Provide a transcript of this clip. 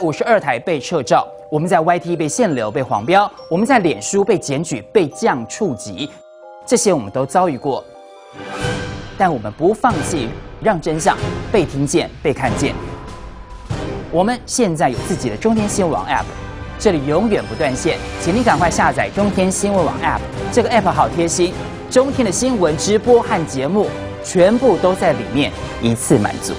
五十二台被撤照我们在 yt 被限流被黄标我们在脸书被检举被降触及这些我们都遭遇过。但我们不放弃让真相被听见被看见。我们现在有自己的中天新闻网 app 这里永远不断线请你赶快下载中天新闻网 app 这个 app 好贴心中天的新闻直播和节目全部都在里面一次满足。